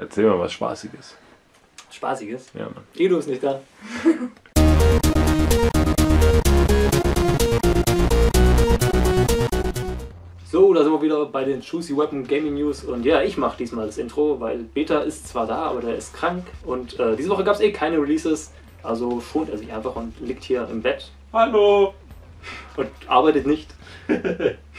Erzähl mal was Spaßiges. Spaßiges? Ja, Mann. Edu ist nicht da. So, da sind wir wieder bei den Choosy Weapon Gaming News und ja, ich mache diesmal das Intro, weil Beta ist zwar da, aber der ist krank und äh, diese Woche gab es eh keine Releases, also schont er sich einfach und liegt hier im Bett Hallo! und arbeitet nicht.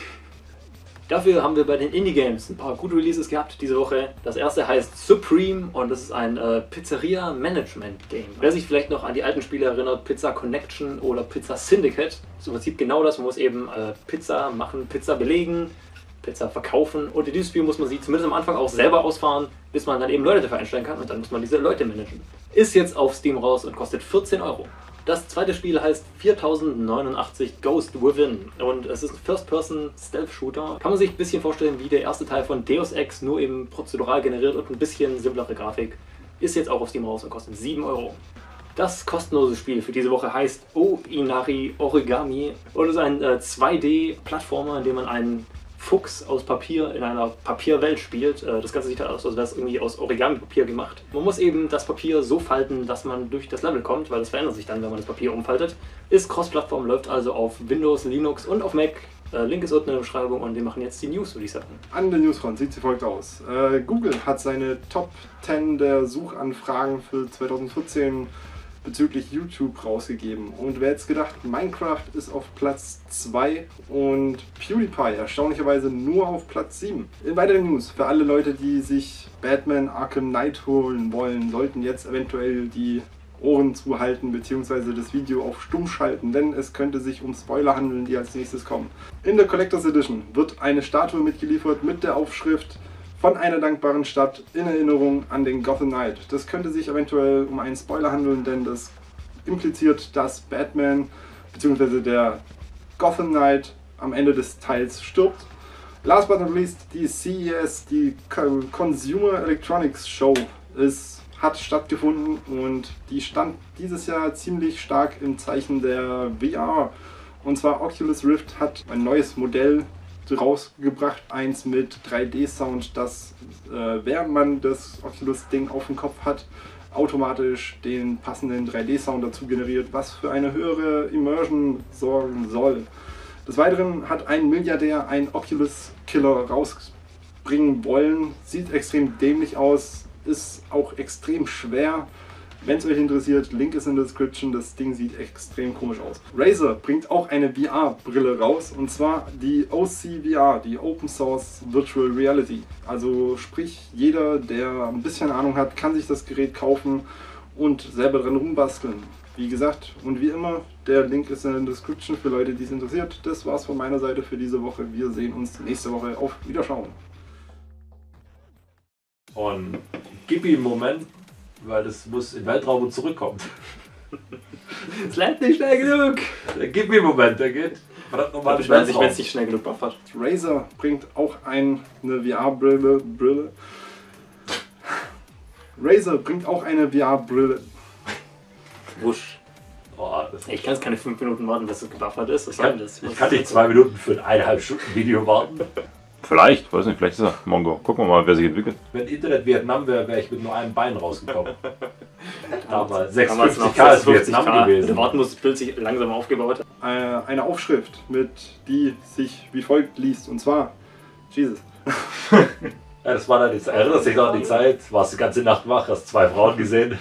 Dafür haben wir bei den Indie Games ein paar gute Releases gehabt diese Woche. Das erste heißt Supreme und das ist ein äh, Pizzeria Management Game. Wer sich vielleicht noch an die alten Spiele erinnert, Pizza Connection oder Pizza Syndicate, ist im Prinzip genau das. Man muss eben äh, Pizza machen, Pizza belegen, Pizza verkaufen und in diesem Spiel muss man sie zumindest am Anfang auch selber ausfahren, bis man dann eben Leute dafür einstellen kann und dann muss man diese Leute managen. Ist jetzt auf Steam raus und kostet 14 Euro. Das zweite Spiel heißt 4089 Ghost Within und es ist ein First-Person-Stealth-Shooter. Kann man sich ein bisschen vorstellen wie der erste Teil von Deus Ex, nur eben prozedural generiert und ein bisschen simplere Grafik. Ist jetzt auch auf Steam raus und kostet 7 Euro. Das kostenlose Spiel für diese Woche heißt O Inari Origami und ist ein äh, 2D-Plattformer, in dem man einen Fuchs aus Papier in einer Papierwelt spielt. Äh, Das Ganze sieht halt aus, als wäre es irgendwie aus Origami-Papier gemacht. Man muss eben das Papier so falten, dass man durch das Level kommt, weil das verändert sich dann, wenn man das Papier umfaltet. Ist Cross-Plattform, läuft also auf Windows, Linux und auf Mac. Äh, Link ist unten in der Beschreibung und wir machen jetzt die News, würde ich sagen. An der Newsfront sieht sie folgt aus. Äh, Google hat seine Top 10 der Suchanfragen für 2014 bezüglich YouTube rausgegeben. Und wer es gedacht, Minecraft ist auf Platz 2 und PewDiePie erstaunlicherweise nur auf Platz 7. In weiteren News, für alle Leute, die sich Batman Arkham Knight holen wollen, sollten jetzt eventuell die Ohren zuhalten bzw. das Video auf stumm schalten, denn es könnte sich um Spoiler handeln, die als nächstes kommen. In der Collectors Edition wird eine Statue mitgeliefert mit der Aufschrift von einer dankbaren Stadt in Erinnerung an den Gotham Knight. Das könnte sich eventuell um einen Spoiler handeln, denn das impliziert, dass Batman bzw. der Gotham Knight am Ende des Teils stirbt. Last but not least, die CES, die Co- Consumer Electronics Show, ist, hat stattgefunden und die stand dieses Jahr ziemlich stark im Zeichen der VR. Und zwar Oculus Rift hat ein neues Modell rausgebracht, eins mit 3D-Sound, das, äh, während man das Oculus-Ding auf dem Kopf hat, automatisch den passenden 3D-Sound dazu generiert, was für eine höhere Immersion sorgen soll. Des Weiteren hat ein Milliardär einen Oculus-Killer rausbringen wollen. Sieht extrem dämlich aus, ist auch extrem schwer. Wenn es euch interessiert, Link ist in der Description. Das Ding sieht extrem komisch aus. Razer bringt auch eine VR-Brille raus und zwar die OC VR, die Open Source Virtual Reality. Also sprich, jeder, der ein bisschen Ahnung hat, kann sich das Gerät kaufen und selber dran rumbasteln. Wie gesagt, und wie immer, der Link ist in der Description für Leute, die es interessiert. Das war's von meiner Seite für diese Woche. Wir sehen uns nächste Woche. Auf Wiederschauen. Und gib ihm Moment, weil das muss in Weltraum und zurückkommt. Es bleibt nicht schnell genug! Gib ihm einen Moment, der geht verdammt nochmal den Beschwert sich, wenn es nicht schnell genug buffert. Razer bringt auch ein, eine VR-Brille. Brille. Razer bringt auch eine VR-Brille. Wusch. Oh, Ich kann jetzt keine 5 Minuten warten, bis es gebuffert ist. Was ich kann, das? ich kann nicht zwei Minuten für ein eineinhalb Stunden Video warten. Vielleicht, weiß nicht, vielleicht ist er Mongo. Gucken wir mal, wer sich entwickelt. Wenn Internet Vietnam wäre, wäre ich mit nur einem Bein rausgekommen. Noch 650k ist 56K. Vietnam gewesen. Warten muss das Bild sich langsam aufgebaut. Äh, eine Aufschrift, mit die sich wie folgt liest. Und zwar, Jesus. Ja, das war dann die Zeit. Erinnerst dich noch an die Zeit? Warst die ganze Nacht wach, hast zwei Frauen gesehen.